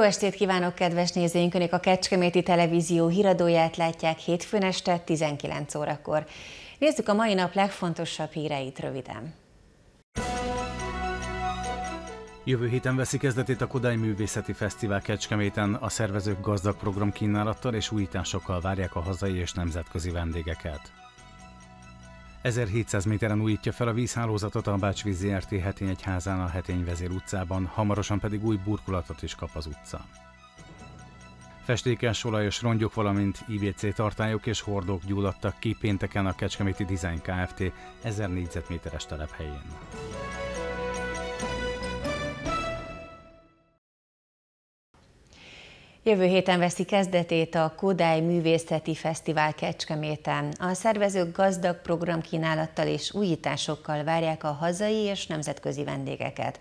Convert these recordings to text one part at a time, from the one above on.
Jó estét kívánok, kedves nézőink! Önök a Kecskeméti Televízió híradóját látják hétfőn este 19 órakor. Nézzük a mai nap legfontosabb híreit röviden. Jövő héten veszi kezdetét a Kodály Művészeti Fesztivál Kecskeméten. A szervezők gazdag program kínálattal és újításokkal várják a hazai és nemzetközi vendégeket. 1700 méteren újítja fel a vízhálózatot a Bácsvízi RT Hetényegyházán a Hetényvezér utcában, hamarosan pedig új burkolatot is kap az utca. Festékes, olajos rongyok, valamint IBC tartályok és hordók gyulladtak ki pénteken a Kecskeméti Design Kft. 1000 négyzetméteres telephelyén. Jövő héten veszi kezdetét a Kodály Művészeti Fesztivál Kecskeméten. A szervezők gazdag programkínálattal és újításokkal várják a hazai és nemzetközi vendégeket.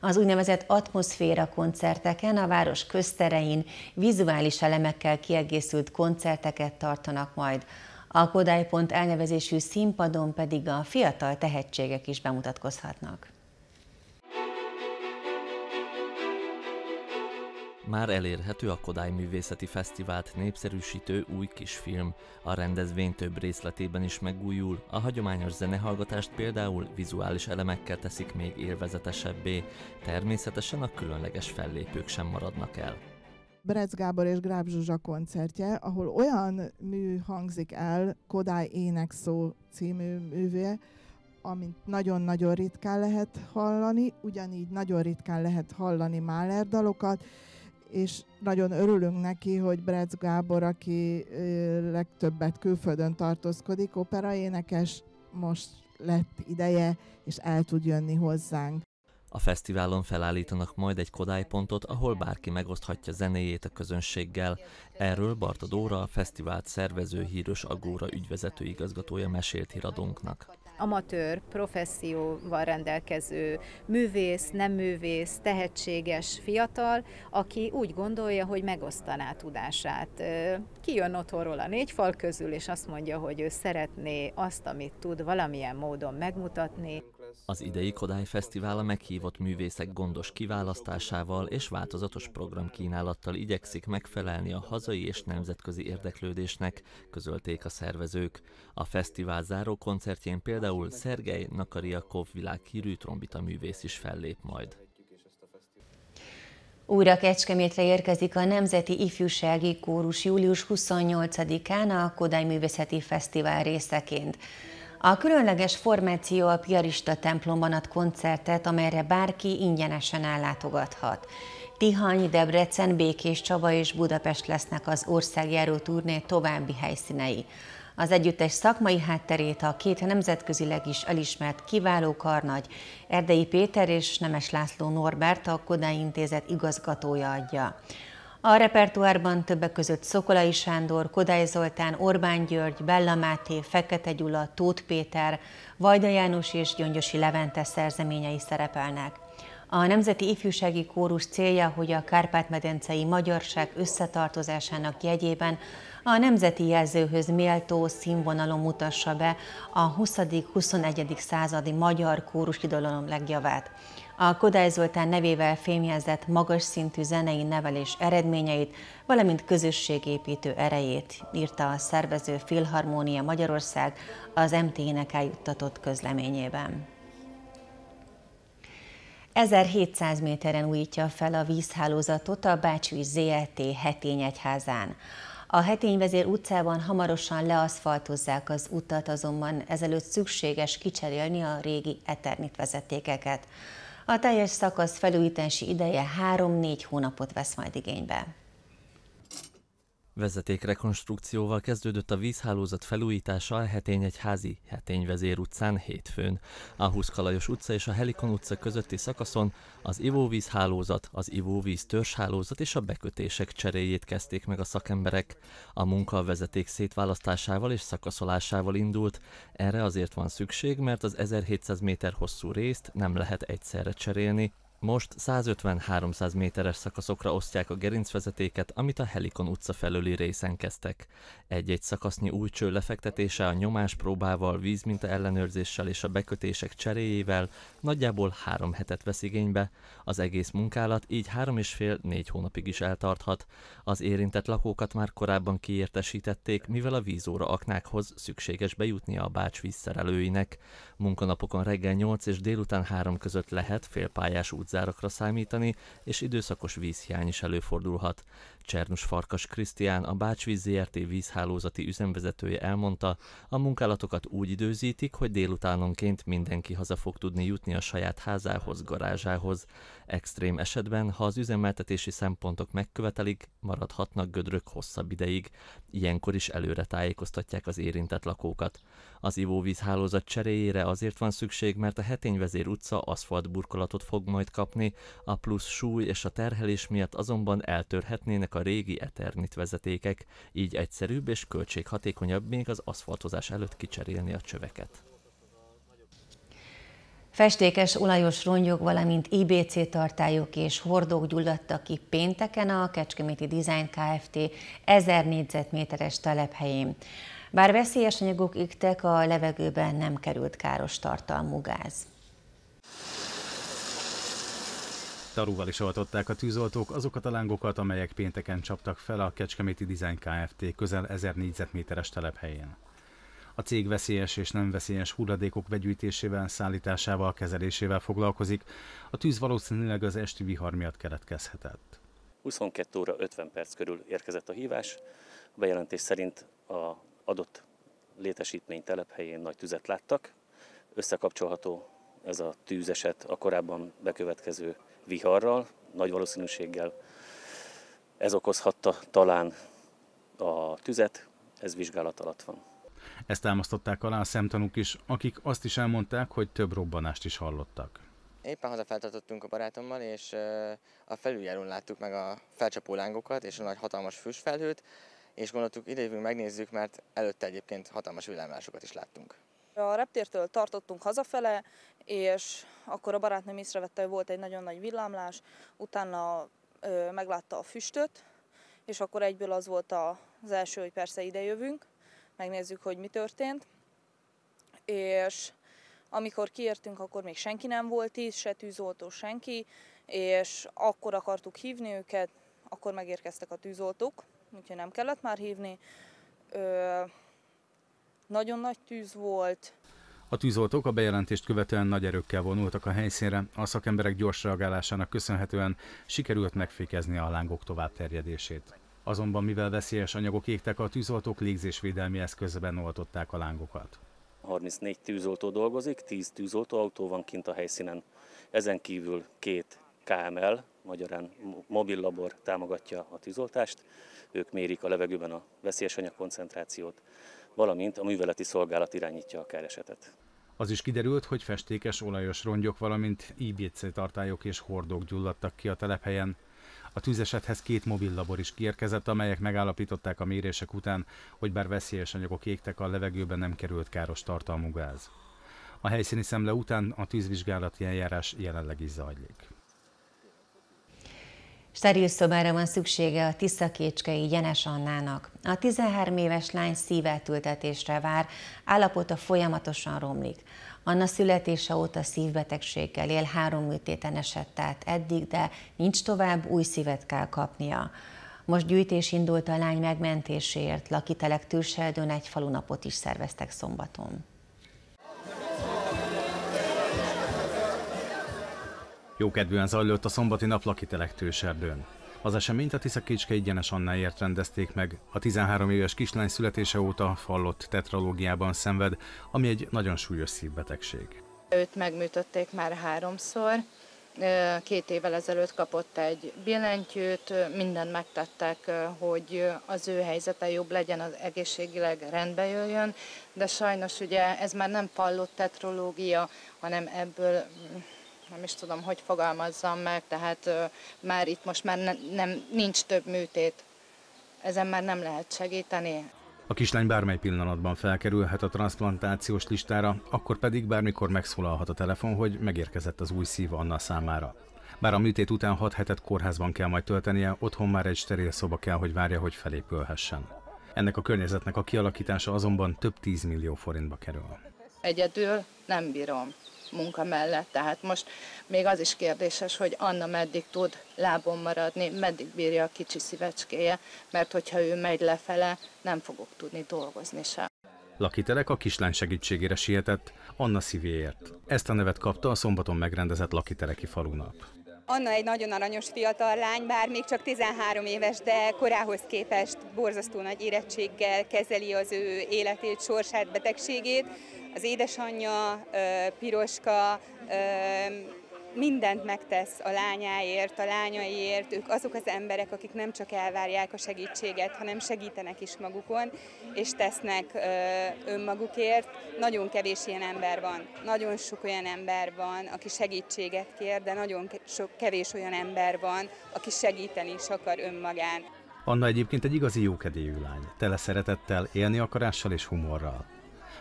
Az úgynevezett atmoszféra koncerteken a város közterein vizuális elemekkel kiegészült koncerteket tartanak majd. A Kodály Pont elnevezésű színpadon pedig a fiatal tehetségek is bemutatkozhatnak. Már elérhető a Kodály Művészeti Fesztivált népszerűsítő új kisfilm. A rendezvény több részletében is megújul, a hagyományos zenehallgatást például vizuális elemekkel teszik még élvezetesebbé, természetesen a különleges fellépők sem maradnak el. Berec Gábor és Gráb Zsuzsa koncertje, ahol olyan mű hangzik el, Kodály Énekszó című művé, amit nagyon-nagyon ritkán lehet hallani, ugyanígy nagyon ritkán lehet hallani Mahler dalokat, és nagyon örülünk neki, hogy Brec Gábor, aki legtöbbet külföldön tartózkodik, operaénekes, most lett ideje, és el tud jönni hozzánk. A fesztiválon felállítanak majd egy kodálypontot, ahol bárki megoszthatja zenéjét a közönséggel. Erről Barta Dóra, a fesztivált szervező híros Agóra ügyvezető igazgatója mesélt híradónknak amatőr, professzióval rendelkező művész, nem művész, tehetséges fiatal, aki úgy gondolja, hogy megosztaná tudását. Kijön otthonról a négy fal közül, és azt mondja, hogy ő szeretné azt, amit tud valamilyen módon megmutatni. Az idei Kodály Fesztivál a meghívott művészek gondos kiválasztásával és változatos programkínálattal igyekszik megfelelni a hazai és nemzetközi érdeklődésnek, közölték a szervezők. A fesztivál záró koncertjén például Szergej Nakariakov világhírű trombita művész is fellép majd. Újra Kecskemétre érkezik a Nemzeti Ifjúsági Kórus július 28-án a Kodály Művészeti Fesztivál részeként. A különleges formáció a Piarista templomban ad koncertet, amelyre bárki ingyenesen ellátogathat. Tihany, Debrecen, Békés Csaba és Budapest lesznek az országjáró turné további helyszínei. Az együttes szakmai hátterét a két nemzetközileg is elismert kiváló karnagy, Erdei Péter és Nemes László Norbert, a Kodály Intézet igazgatója adja. A repertoárban többek között Szokolai Sándor, Kodály Zoltán, Orbán György, Bella Máté, Fekete Gyula, Tóth Péter, Vajda János és Gyöngyosi Levente szerzeményei szerepelnek. A Nemzeti Ifjúsági Kórus célja, hogy a Kárpát-medencei magyarság összetartozásának jegyében a nemzeti jelzőhöz méltó színvonalon mutassa be a 20.-21. századi magyar kórus idalom legjavát. A Kodály Zoltán nevével fémjelzett magas szintű zenei nevelés eredményeit, valamint közösségépítő erejét írta a szervező Filharmónia Magyarország az MT-nek eljuttatott közleményében. 1700 méteren újítja fel a vízhálózatot a Bácsvíz ZLT Hetényegyházán. A Hetényvezér utcában hamarosan leaszfaltozzák az utat, azonban ezelőtt szükséges kicserélni a régi Eternit vezetékeket. A teljes szakasz felújítási ideje 3-4 hónapot vesz majd igénybe. Vezetékrekonstrukcióval kezdődött a vízhálózat felújítása a Hetény egy házi Hetényvezér utcán hétfőn. A Huszkalajos utca és a Helikon utca közötti szakaszon az ivóvízhálózat, az ivóvíz törzshálózat és a bekötések cseréjét kezdték meg a szakemberek. A munka a vezeték szétválasztásával és szakaszolásával indult. Erre azért van szükség, mert az 1700 méter hosszú részt nem lehet egyszerre cserélni, most 150-300 méteres szakaszokra osztják a gerincvezetéket, amit a Helikon utca felőli részen kezdtek. Egy-egy szakasznyi új cső lefektetése a nyomás próbával, vízminta ellenőrzéssel és a bekötések cseréjével nagyjából három hetet vesz igénybe. Az egész munkálat így három és fél négy hónapig is eltarthat. Az érintett lakókat már korábban kiértesítették, mivel a vízóra aknákhoz szükséges bejutnia a bács vízszerelőinek. Munkanapokon reggel 8 és délután 3 között lehet félpályás útzárakra számítani, és időszakos vízhiány is előfordulhat. Csernus Farkas Krisztián, a Bácsvíz ZRT vízhálózati üzemvezetője elmondta, a munkálatokat úgy időzítik, hogy délutánonként mindenki haza fog tudni jutni a saját házához, garázsához. Extrém esetben, ha az üzemeltetési szempontok megkövetelik, maradhatnak gödrök hosszabb ideig. Ilyenkor is előre tájékoztatják az érintett lakókat. Az ivóvízhálózat cseréjére azért van szükség, mert a Hetényvezér utca aszfaltburkolatot fog majd kapni, a plusz súly és a terhelés miatt azonban eltörhetnének a régi Eternit vezetékek, így egyszerűbb és költséghatékonyabb még az aszfaltozás előtt kicserélni a csöveket. Festékes olajos rongyok, valamint IBC tartályok és hordók gyulladtak ki pénteken a Kecskeméti Design Kft. 1000 négyzetméteres telephelyén. Bár veszélyes anyagok égtek, a levegőben nem került káros tartalmú gáz. Tarúval is oltották a tűzoltók azokat a lángokat, amelyek pénteken csaptak fel a Kecskeméti Design Kft. közel 1000 négyzetméteres telephelyén. A cég veszélyes és nem veszélyes hulladékok begyűjtésével, szállításával, kezelésével foglalkozik. A tűz valószínűleg az esti vihar miatt keletkezhetett. 22 óra 50 perc körül érkezett a hívás. A bejelentés szerint a adott létesítmény telephelyén nagy tüzet láttak. Összekapcsolható ez a tűzeset a korábban bekövetkező viharral, nagy valószínűséggel. Ez okozhatta talán a tüzet, ez vizsgálat alatt van. Ezt támasztották alá a szemtanúk is, akik azt is elmondták, hogy több robbanást is hallottak. Éppen hazafeltartottunk a barátommal, és a felüljárón láttuk meg a felcsapó lángokat és a nagy hatalmas füstfelhőt, és gondoltuk idejövünk megnézzük, mert előtte egyébként hatalmas villámlásokat is láttunk. A reptértől tartottunk hazafele, és akkor a barátnőm észrevette, hogy volt egy nagyon nagy villámlás, utána ö, meglátta a füstöt, és akkor egyből az volt az első, hogy persze idejövünk, megnézzük, hogy mi történt. És amikor kiértünk, akkor még senki nem volt itt, se tűzoltó, senki, és akkor akartuk hívni őket, akkor megérkeztek a tűzoltók, úgyhogy nem kellett már hívni. Ö, nagyon nagy tűz volt. A tűzoltók a bejelentést követően nagy erőkkel vonultak a helyszínre, a szakemberek gyors reagálásának köszönhetően sikerült megfékezni a lángok tovább terjedését. Azonban mivel veszélyes anyagok égtek, a tűzoltók légzésvédelmi eszközben oltották a lángokat. 34 tűzoltó dolgozik, 10 tűzoltóautó van kint a helyszínen. Ezen kívül két KML, magyarán mobil labor támogatja a tűzoltást. Ők mérik a levegőben a veszélyes anyag koncentrációt, valamint a műveleti szolgálat irányítja a keresetet. Az is kiderült, hogy festékes olajos rongyok, valamint IBC tartályok és hordók gyulladtak ki a telephelyen. A tűzesethez két mobil labor is kiérkezett, amelyek megállapították a mérések után, hogy bár veszélyes anyagok égtek, a levegőben nem került káros tartalmú gáz. A helyszíni szemle után a tűzvizsgálati eljárás jelenleg is zajlik. Steril szobára van szüksége a Tiszakécskei Jenes Annának. A 13 éves lány szíveltültetésre vár, állapota folyamatosan romlik. Anna születése óta szívbetegséggel él, három műtéten esett át eddig, de nincs tovább, új szívet kell kapnia. Most gyűjtés indult a lány megmentéséért, lakitelek Tűrseldőn egy falunapot is szerveztek szombaton. Jókedvűen zajlott a szombati nap lakitelek Tőserdőn. Az eseményt a Tiszakicske Igyenes Annáért rendezték meg. A 13 éves kislány születése óta fallott tetralógiában szenved, ami egy nagyon súlyos szívbetegség. Őt megműtötték már háromszor, két évvel ezelőtt kapott egy billentyűt, mindent megtettek, hogy az ő helyzete jobb legyen, az egészségileg rendbe jöjjön, de sajnos ugye ez már nem fallott tetrológia, hanem ebből nem is tudom, hogy fogalmazzam meg, tehát már itt most már ne, nem, nincs több műtét. Ezen már nem lehet segíteni. A kislány bármely pillanatban felkerülhet a transplantációs listára, akkor pedig bármikor megszólalhat a telefon, hogy megérkezett az új szív Anna számára. Bár a műtét után 6 hetet kórházban kell majd töltenie, otthon már egy steril szoba kell, hogy várja, hogy felépülhessen. Ennek a környezetnek a kialakítása azonban több 10 millió forintba kerül. Egyedül nem bírom munka mellett. Tehát most még az is kérdéses, hogy Anna meddig tud lábon maradni, meddig bírja a kicsi szívecskéje, mert hogyha ő megy lefele, nem fogok tudni dolgozni sem. Lakitelek a kislány segítségére sietett, Anna szívéért. Ezt a nevet kapta a szombaton megrendezett lakiteleki falunap. Anna egy nagyon aranyos fiatal lány, bár még csak 13 éves, de korához képest borzasztó nagy érettséggel kezeli az ő életét, sorsát, betegségét. Az édesanyja, Piroska, mindent megtesz a lányáért, a lányaiért, ők azok az emberek, akik nem csak elvárják a segítséget, hanem segítenek is magukon, és tesznek önmagukért. Nagyon kevés ilyen ember van, nagyon sok olyan ember van, aki segítséget kér, de nagyon sok, kevés olyan ember van, aki segíteni is akar önmagán. Anna egyébként egy igazi jókedélyű lány, tele szeretettel, élni akarással és humorral.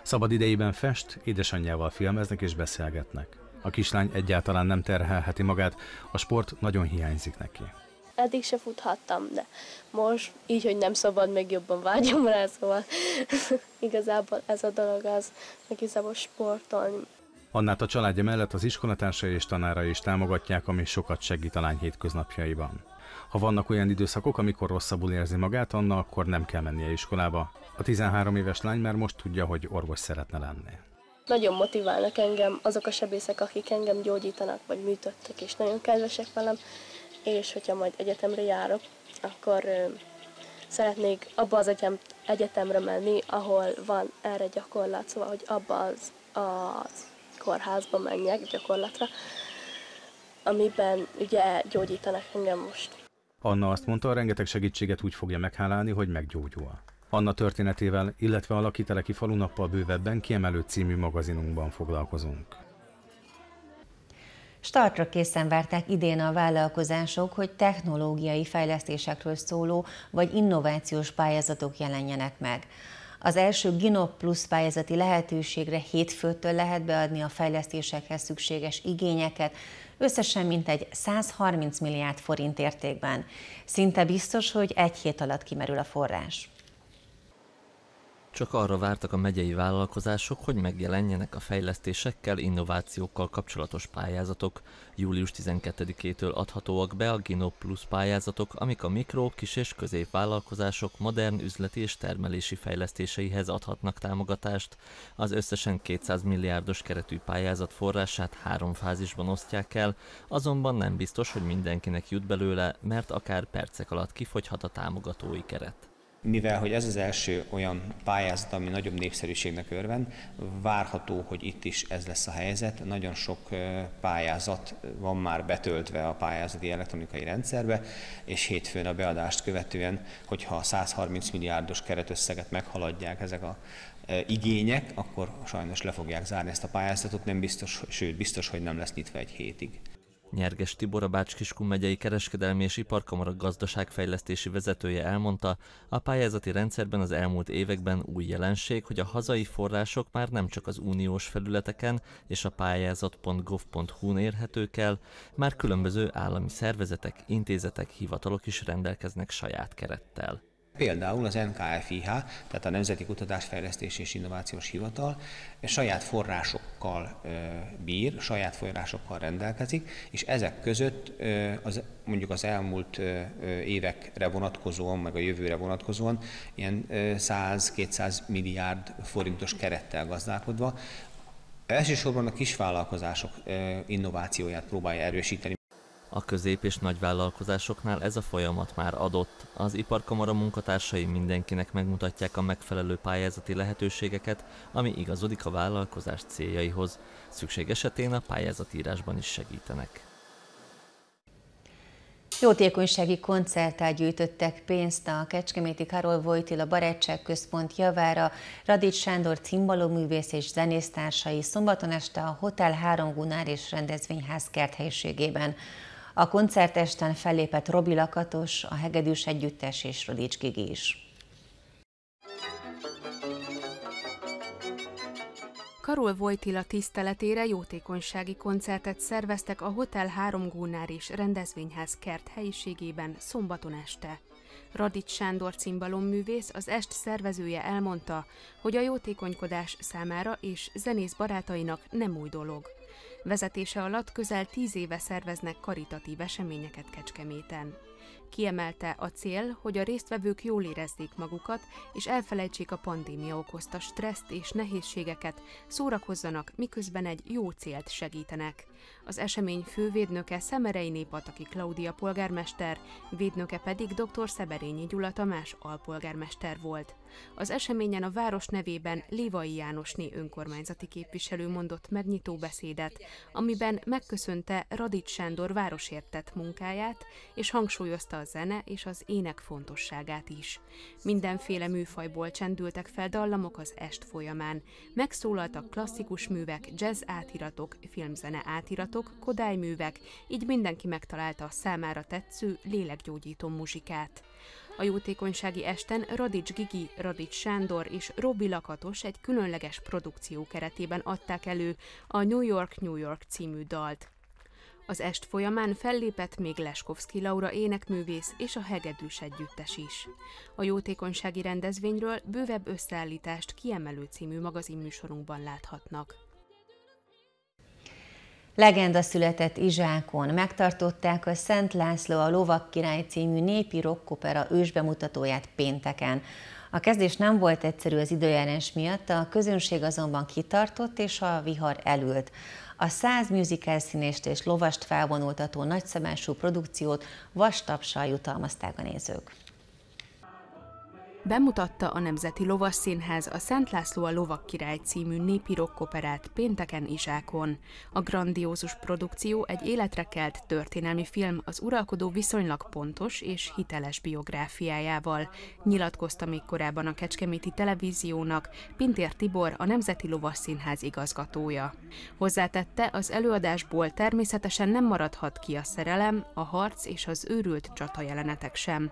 Szabad idejében fest, édesanyjával filmeznek és beszélgetnek. A kislány egyáltalán nem terhelheti magát, a sport nagyon hiányzik neki. Eddig se futhattam, de most így, hogy nem szabad, meg jobban vágyom rá, szóval igazából ez a dolog az, meg igazából sportolni. Annát a családja mellett az iskolatársai és tanárai is támogatják, ami sokat segít a lány hétköznapjaiban. Ha vannak olyan időszakok, amikor rosszabbul érzi magát, Anna akkor nem kell mennie iskolába. A 13 éves lány már most tudja, hogy orvos szeretne lenni. Nagyon motiválnak engem azok a sebészek, akik engem gyógyítanak, vagy műtöttek, és nagyon kedvesek velem, és hogyha majd egyetemre járok, akkor szeretnék abba az egyem, egyetemre menni, ahol van erre gyakorlat, szóval, hogy abba az, az kórházba menjek gyakorlatra, amiben ugye gyógyítanak engem most. Anna azt mondta, rengeteg segítséget úgy fogja meghálálni, hogy meggyógyul. Anna történetével, illetve a Lakiteleki falunappal bővebben kiemelő című magazinunkban foglalkozunk. Startra készen várták idén a vállalkozások, hogy technológiai fejlesztésekről szóló vagy innovációs pályázatok jelenjenek meg. Az első Ginop Plus pályázati lehetőségre hétfőtől lehet beadni a fejlesztésekhez szükséges igényeket, összesen mintegy 130 milliárd forint értékben. Szinte biztos, hogy egy hét alatt kimerül a forrás. Csak arra vártak a megyei vállalkozások, hogy megjelenjenek a fejlesztésekkel, innovációkkal kapcsolatos pályázatok. Július 12-től adhatóak be a Gino Plus pályázatok, amik a mikro, kis és középvállalkozások modern üzleti és termelési fejlesztéseihez adhatnak támogatást. Az összesen 200 milliárdos keretű pályázat forrását három fázisban osztják el, azonban nem biztos, hogy mindenkinek jut belőle, mert akár percek alatt kifogyhat a támogatói keret mivel hogy ez az első olyan pályázat, ami nagyobb népszerűségnek örvend, várható, hogy itt is ez lesz a helyzet. Nagyon sok pályázat van már betöltve a pályázati elektronikai rendszerbe, és hétfőn a beadást követően, hogyha a 130 milliárdos keretösszeget meghaladják ezek a igények, akkor sajnos le fogják zárni ezt a pályázatot, nem biztos, sőt biztos, hogy nem lesz nyitva egy hétig. Nyerges Tibor, a Bács-Kiskun megyei kereskedelmi és iparkamara gazdaságfejlesztési vezetője elmondta, a pályázati rendszerben az elmúlt években új jelenség, hogy a hazai források már nem csak az uniós felületeken és a pályázat.gov.hu-n érhetők el, már különböző állami szervezetek, intézetek, hivatalok is rendelkeznek saját kerettel. Például az NKFIH, tehát a Nemzeti Kutatásfejlesztés és Innovációs Hivatal saját forrásokkal bír, saját forrásokkal rendelkezik, és ezek között az, mondjuk az elmúlt évekre vonatkozóan, meg a jövőre vonatkozóan ilyen 100-200 milliárd forintos kerettel gazdálkodva, Elsősorban a kisvállalkozások innovációját próbálja erősíteni. A közép- és nagyvállalkozásoknál ez a folyamat már adott. Az iparkamara munkatársai mindenkinek megmutatják a megfelelő pályázati lehetőségeket, ami igazodik a vállalkozás céljaihoz. Szükség esetén a pályázatírásban is segítenek. Jótékonysági koncerttel gyűjtöttek pénzt a Kecskeméti Karol Vojtila Barátság Központ javára. Radics Sándor cimbaloművész és zenésztársai szombaton este a Hotel Három Gunár és Rendezvényház kerthelyiségében. A koncertesten fellépett Robi Lakatos, a Hegedűs Együttes és Rodics Gigi is. Karol Vojtila tiszteletére jótékonysági koncertet szerveztek a Hotel 3 Gónár és rendezvényház kert helyiségében szombaton este. Radics Sándor cimbalomművész, az est szervezője elmondta, hogy a jótékonykodás számára és zenész barátainak nem új dolog. Vezetése alatt közel tíz éve szerveznek karitatív eseményeket Kecskeméten. Kiemelte a cél, hogy a résztvevők jól érezzék magukat, és elfelejtsék a pandémia okozta stresszt és nehézségeket, szórakozzanak, miközben egy jó célt segítenek. Az esemény fővédnöke Szemerei Népataki Klaudia polgármester, védnöke pedig dr. Szeberényi Gyula Tamás alpolgármester volt. Az eseményen a város nevében Lévai Jánosné önkormányzati képviselő mondott megnyitó beszédet, amiben megköszönte Radics Sándor városértett munkáját, és hangsúlyozta a zene és az ének fontosságát is. Mindenféle műfajból csendültek fel dallamok az est folyamán. Megszólaltak klasszikus művek, jazz átiratok, filmzene átiratok, kodályművek, így mindenki megtalálta a számára tetsző, lélekgyógyító muzsikát. A jótékonysági esten Radics Gigi, Radics Sándor és Robi Lakatos egy különleges produkció keretében adták elő a New York, New York című dalt. Az est folyamán fellépett még Leskovszki Laura énekművész és a Hegedűs Együttes is. A jótékonysági rendezvényről bővebb összeállítást kiemelő című magazinműsorunkban láthatnak. Legenda született Izsákon. Megtartották a Szent László a Lovak Király című népi rockopera ősbemutatóját pénteken. A kezdés nem volt egyszerű az időjárás miatt, a közönség azonban kitartott és a vihar elült. A száz musical színést és lovast felvonultató nagyszabású produkciót vastapsal jutalmazták a nézők. Bemutatta a Nemzeti Lovas Színház a Szent László a Lovak Király című népi rockoperát pénteken Izsákon. A grandiózus produkció egy életre kelt történelmi film az uralkodó viszonylag pontos és hiteles biográfiájával. Nyilatkozta még korábban a Kecskeméti Televíziónak Pintér Tibor, a Nemzeti Lovas Színház igazgatója. Hozzátette, az előadásból természetesen nem maradhat ki a szerelem, a harc és az őrült csata jelenetek sem.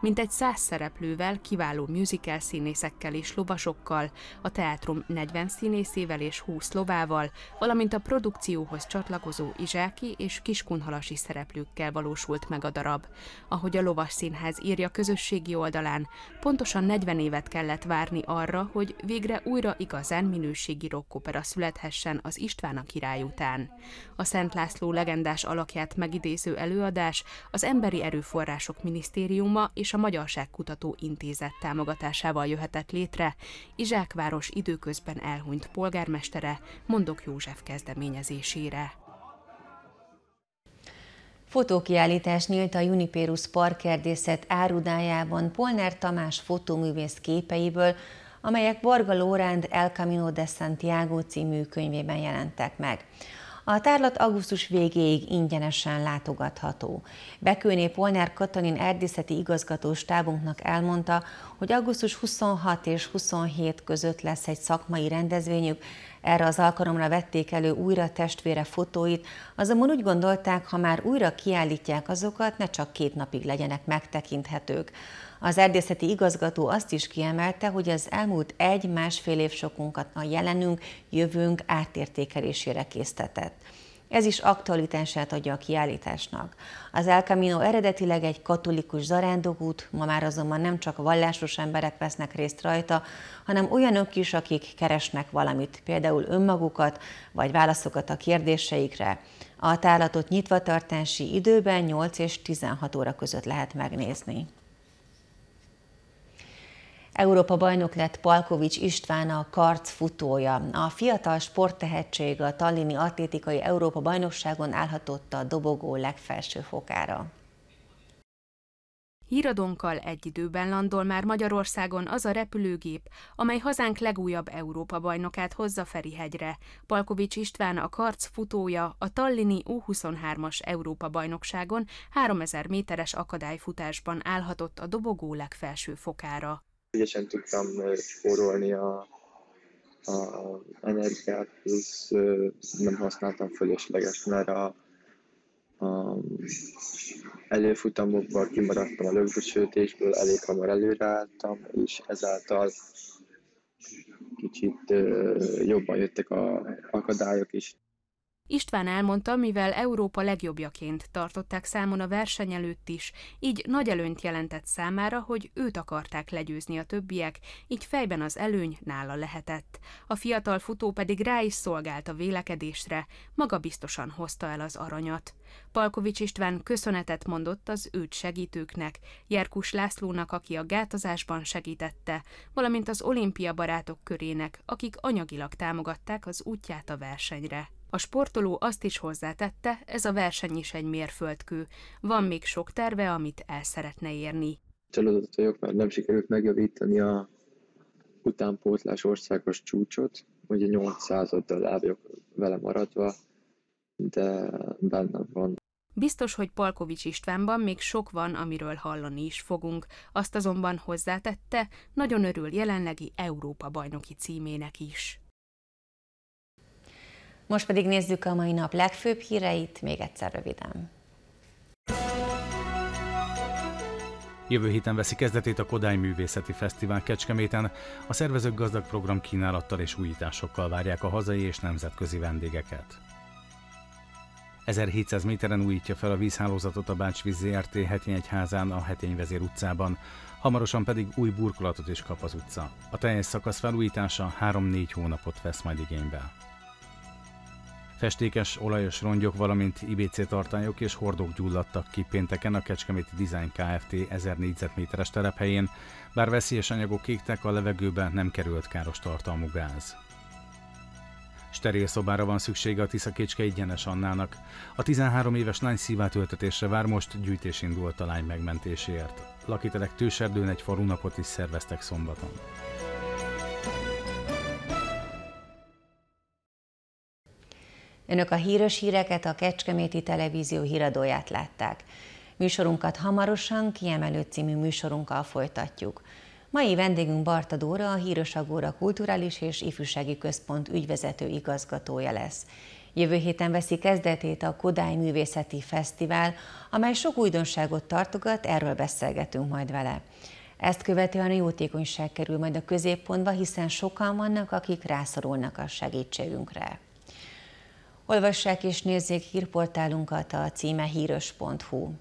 Mint egy száz szereplővel kiváló kiváló musical színészekkel és lovasokkal, a teátrum 40 színészével és 20 lovával, valamint a produkcióhoz csatlakozó izsáki és kiskunhalasi szereplőkkel valósult meg a darab. Ahogy a Lovas Színház írja közösségi oldalán, pontosan 40 évet kellett várni arra, hogy végre újra igazán minőségi rockopera születhessen az István a király után. A Szent László legendás alakját megidéző előadás az Emberi Erőforrások Minisztériuma és a Magyarságkutató Intézet támogatásával jöhetett létre, Izsákváros időközben elhunyt polgármestere Mondok József kezdeményezésére. Fotókiállítás nyílt a Juniperus parkerdészet árudájában Polner Tamás fotóművész képeiből, amelyek Varga Lóránd El Camino de Santiago című könyvében jelentek meg. A tárlat augusztus végéig ingyenesen látogatható. Bekőné Polnár Katalin erdészeti igazgató stábunknak elmondta, hogy augusztus 26 és 27 között lesz egy szakmai rendezvényük, erre az alkalomra vették elő újra testvére fotóit, azonban úgy gondolták, ha már újra kiállítják azokat, ne csak két napig legyenek megtekinthetők. Az erdészeti igazgató azt is kiemelte, hogy az elmúlt egy-másfél év sokunkat a jelenünk, jövőnk átértékelésére késztetett. Ez is aktualitását adja a kiállításnak. Az El Camino eredetileg egy katolikus zarándokút, ma már azonban nem csak vallásos emberek vesznek részt rajta, hanem olyanok is, akik keresnek valamit, például önmagukat, vagy válaszokat a kérdéseikre. A tárlatot nyitvatartási időben 8 és 16 óra között lehet megnézni. Európa bajnok lett Palkovics István a karc futója. A fiatal sporttehetség a Tallini Atlétikai Európa bajnokságon állhatott a dobogó legfelső fokára. Híradónkkal egy időben landol már Magyarországon az a repülőgép, amely hazánk legújabb Európa bajnokát hozza Ferihegyre. Palkovics István a karc futója a Tallini U23-as Európa bajnokságon 3000 méteres akadályfutásban állhatott a dobogó legfelső fokára ügyesen tudtam spórolni a, a energiát, plusz nem használtam fölösleges, mert a, a előfutamokban kimaradtam a lögdösötésből, elég hamar előreálltam, és ezáltal kicsit jobban jöttek a akadályok is. István elmondta, mivel Európa legjobbjaként tartották számon a verseny előtt is, így nagy előnyt jelentett számára, hogy őt akarták legyőzni a többiek, így fejben az előny nála lehetett. A fiatal futó pedig rá is szolgált a vélekedésre, maga biztosan hozta el az aranyat. Palkovics István köszönetet mondott az őt segítőknek, Jerkus Lászlónak, aki a gátozásban segítette, valamint az olimpia barátok körének, akik anyagilag támogatták az útját a versenyre. A sportoló azt is hozzátette, ez a verseny is egy mérföldkő. Van még sok terve, amit el szeretne érni. Csalódott vagyok, mert nem sikerült megjavítani a utánpótlás országos csúcsot, ugye 800-addal el vagyok vele maradva, de bennem van. Biztos, hogy Palkovics Istvánban még sok van, amiről hallani is fogunk. Azt azonban hozzátette, nagyon örül jelenlegi Európa bajnoki címének is. Most pedig nézzük a mai nap legfőbb híreit, még egyszer röviden. Jövő héten veszi kezdetét a Kodály Művészeti Fesztivál Kecskeméten. A szervezők gazdag program kínálattal és újításokkal várják a hazai és nemzetközi vendégeket. 1700 méteren újítja fel a vízhálózatot a Bács ZRT házán a Hetényvezér utcában, hamarosan pedig új burkolatot is kap az utca. A teljes szakasz felújítása 3-4 hónapot vesz majd igénybe. Festékes, olajos rongyok, valamint IBC tartályok és hordók gyulladtak ki pénteken a Kecskeméti Design Kft. 1000 négyzetméteres telephelyén, bár veszélyes anyagok égtek, a levegőbe nem került káros tartalmú gáz. Steril szobára van szüksége a Tiszakécske egyenes Annának. A 13 éves lány szívátöltetésre vár most gyűjtés indult a lány megmentéséért. Lakitelek Tőserdőn egy falunapot is szerveztek szombaton. Önök a híres híreket a Kecskeméti Televízió híradóját látták. Műsorunkat hamarosan kiemelő című műsorunkkal folytatjuk. Mai vendégünk Barta Dóra, a Híros Agóra Kulturális és Ifjúsági Központ ügyvezető igazgatója lesz. Jövő héten veszi kezdetét a Kodály Művészeti Fesztivál, amely sok újdonságot tartogat, erről beszélgetünk majd vele. Ezt követően a jótékonyság kerül majd a középpontba, hiszen sokan vannak, akik rászorulnak a segítségünkre. Olvassák és nézzék hírportálunkat a címe híros.hu.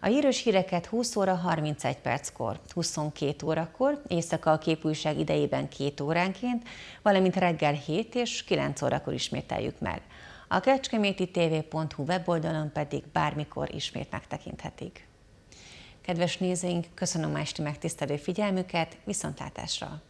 A híres híreket 20 óra 31 perckor, 22 órakor, éjszaka a képújság idejében 2 óránként, valamint reggel 7 és 9 órakor ismételjük meg. A kecskeméti tv.hu weboldalon pedig bármikor ismét megtekinthetik. Kedves nézőink, köszönöm a esti megtisztelő figyelmüket, viszontlátásra!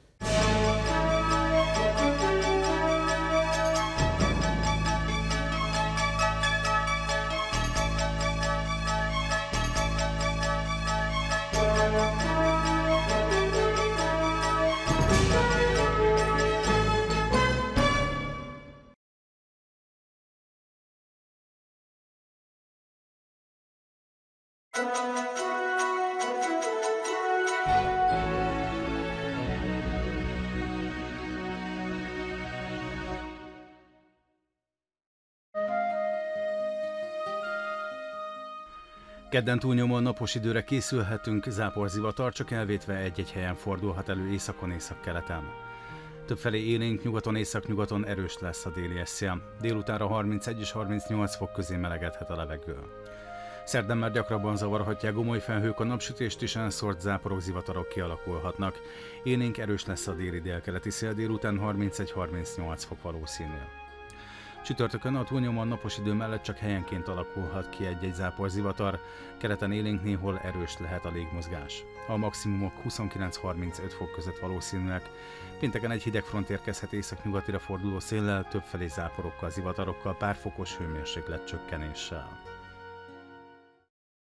Kedden túlnyomó napos időre készülhetünk, záporzivatar csak elvétve egy-egy helyen fordulhat elő északon északkeleten. Többfelé élénk nyugaton északnyugaton erős lesz a déli eszél. Délutánra 31 és 38 fok közé melegedhet a levegő. Szerdán már gyakrabban zavarhatják gomoly felhők, a napsütést is elszórt záporok, zivatarok kialakulhatnak. Élénk erős lesz a déli délkeleti szél délután 31-38 fok valószínű. Csütörtökön a túlnyomóan napos idő mellett csak helyenként alakulhat ki egy-egy záporzivatar, keleten élénk néhol erős lehet a légmozgás. A maximumok 29-35 fok között valószínűek. Pénteken egy hideg front érkezhet északnyugatira forduló széllel, többfelé záporokkal, zivatarokkal, pár fokos hőmérséklet csökkenéssel.